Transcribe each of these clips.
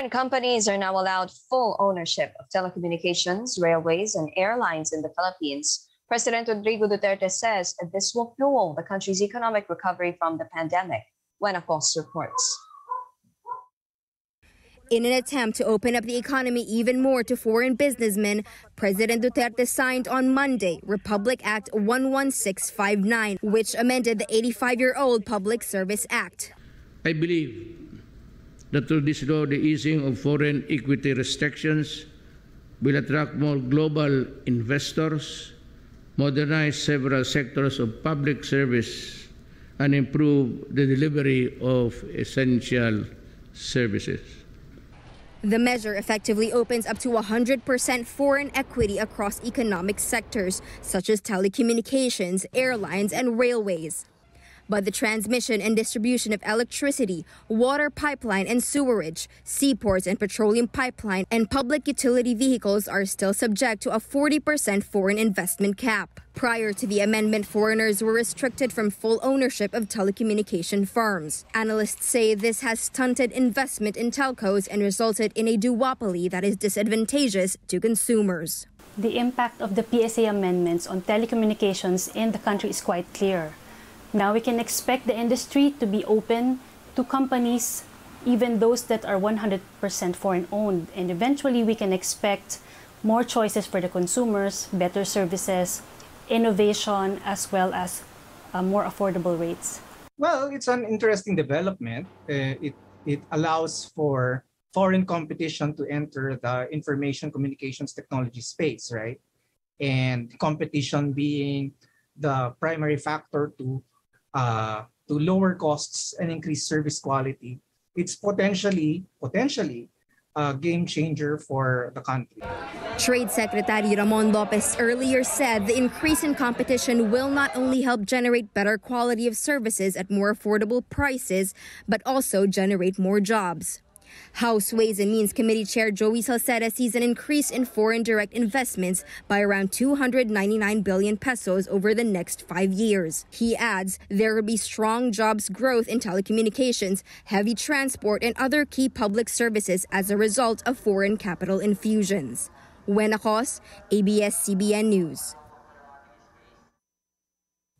Foreign companies are now allowed full ownership of telecommunications, railways, and airlines in the Philippines. President Rodrigo Duterte says this will fuel the country's economic recovery from the pandemic. Buenacos reports. In an attempt to open up the economy even more to foreign businessmen, President Duterte signed on Monday Republic Act 11659, which amended the 85 year old Public Service Act. I believe that through this law, the easing of foreign equity restrictions will attract more global investors, modernize several sectors of public service, and improve the delivery of essential services. The measure effectively opens up to 100% foreign equity across economic sectors, such as telecommunications, airlines, and railways. But the transmission and distribution of electricity, water pipeline and sewerage, seaports and petroleum pipeline, and public utility vehicles are still subject to a 40% foreign investment cap. Prior to the amendment, foreigners were restricted from full ownership of telecommunication firms. Analysts say this has stunted investment in telcos and resulted in a duopoly that is disadvantageous to consumers. The impact of the PSA amendments on telecommunications in the country is quite clear. Now we can expect the industry to be open to companies, even those that are 100% foreign owned, and eventually we can expect more choices for the consumers, better services, innovation as well as uh, more affordable rates? Well, it's an interesting development. Uh, it, it allows for foreign competition to enter the information communications technology space, right? And competition being the primary factor to uh, to lower costs and increase service quality. It's potentially potentially a game changer for the country. Trade Secretary Ramon Lopez earlier said the increase in competition will not only help generate better quality of services at more affordable prices, but also generate more jobs. House Ways and Means Committee Chair Joey Salceda sees an increase in foreign direct investments by around 299 billion pesos over the next five years. He adds there will be strong jobs growth in telecommunications, heavy transport, and other key public services as a result of foreign capital infusions. Buenacos, ABS-CBN News.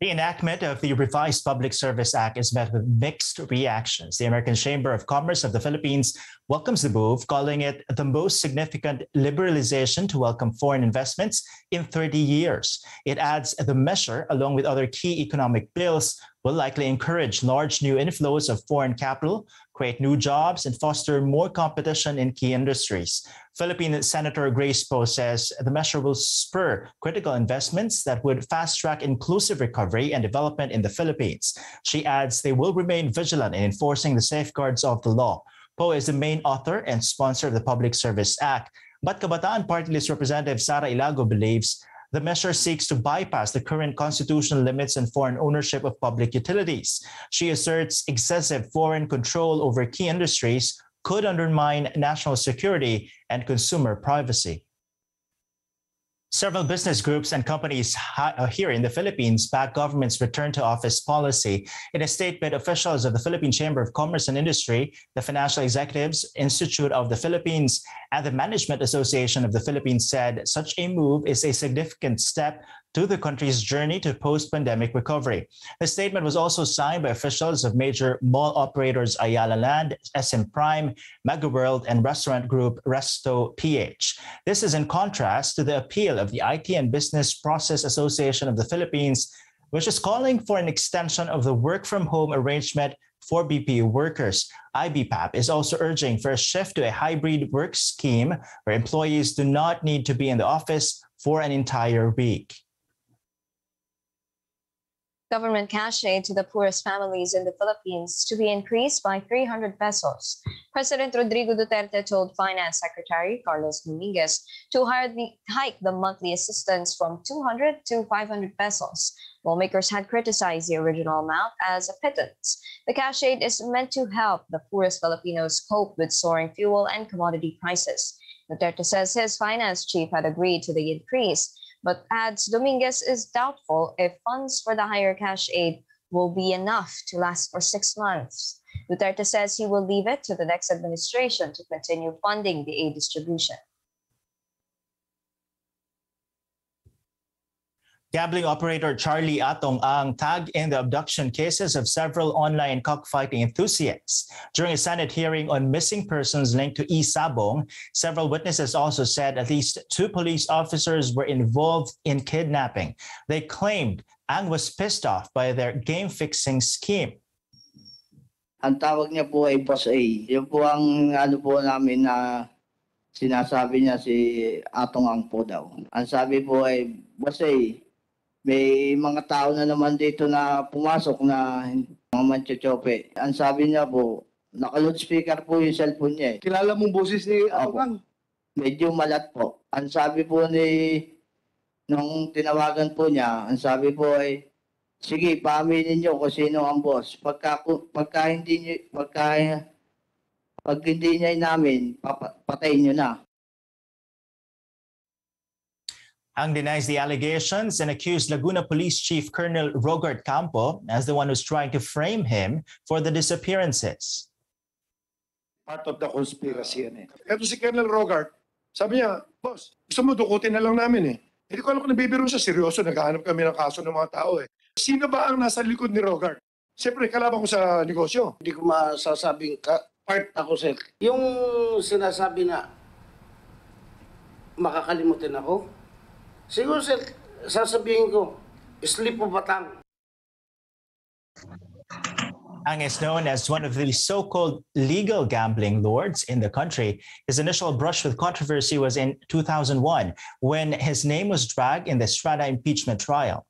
The enactment of the revised Public Service Act is met with mixed reactions. The American Chamber of Commerce of the Philippines welcomes the move, calling it the most significant liberalization to welcome foreign investments in 30 years. It adds the measure, along with other key economic bills, will likely encourage large new inflows of foreign capital, create new jobs, and foster more competition in key industries. Philippine Senator Grace Poe says the measure will spur critical investments that would fast track inclusive recovery and development in the Philippines. She adds they will remain vigilant in enforcing the safeguards of the law. Poe is the main author and sponsor of the Public Service Act. But Kabataan Party List Representative Sarah Elago believes the measure seeks to bypass the current constitutional limits on foreign ownership of public utilities. She asserts excessive foreign control over key industries could undermine national security and consumer privacy. Several business groups and companies uh, here in the Philippines back government's return to office policy. In a statement, officials of the Philippine Chamber of Commerce and Industry, the Financial Executives Institute of the Philippines, and the Management Association of the Philippines said such a move is a significant step to the country's journey to post-pandemic recovery. The statement was also signed by officials of major mall operators Ayala Land, SM Prime, MegaWorld, and restaurant group Resto PH. This is in contrast to the appeal of the IT and Business Process Association of the Philippines, which is calling for an extension of the work from home arrangement for BPO workers. IBPAP is also urging for a shift to a hybrid work scheme where employees do not need to be in the office for an entire week government cash aid to the poorest families in the Philippines to be increased by 300 pesos. President Rodrigo Duterte told Finance Secretary Carlos Dominguez to the, hike the monthly assistance from 200 to 500 pesos. Lawmakers had criticized the original amount as a pittance. The cash aid is meant to help the poorest Filipinos cope with soaring fuel and commodity prices. Duterte says his finance chief had agreed to the increase but adds Dominguez is doubtful if funds for the higher cash aid will be enough to last for six months. Duterte says he will leave it to the next administration to continue funding the aid distribution. Gambling operator Charlie Atong Ang tagged in the abduction cases of several online cockfighting enthusiasts. During a Senate hearing on missing persons linked to E. Sabong, several witnesses also said at least two police officers were involved in kidnapping. They claimed Ang was pissed off by their game-fixing scheme. Ang tawag niya po ay Boss A. Yun po ang ano po namin na sinasabi niya si Atong Ang po daw. Ang sabi po ay, Boss A, may mga tao na naman dito na pumasok na mga manchochope. Ang sabi niya po, naka-loudspeaker po yung cellphone niya eh. Kilala mong boses ni Opo. Atong Medyo malat po. Ang sabi po ni, nung tinawagan po niya, ang sabi po ay, sige, paaminin niyo kung sino ang boss. Pagka, pagka hindi niyo, pagka, pag hindi niya namin, papa, patayin niyo na. Ang denies the allegations and accused Laguna Police Chief Colonel Rogart Campo as the one who's trying to frame him for the disappearances. part of the conspiracy yan eh. Ito si Colonel Rogart, sabi niya, boss, gusto mo dukutin na lang namin eh. Hindi ko alam kung nabibiro siya, seryoso, naghahanap kami ng kaso ng mga tao eh. Sino ba ang nasa likod ni Rogart? Siyempre, kalaban ko sa negosyo. Hindi ko masasabing ka, part ako, sir. Yung sinasabi na makakalimutin ako, siguro, sir, sasabihin ko, sleep of batang. Ang is known as one of the so-called legal gambling lords in the country. His initial brush with controversy was in 2001 when his name was dragged in the Estrada impeachment trial.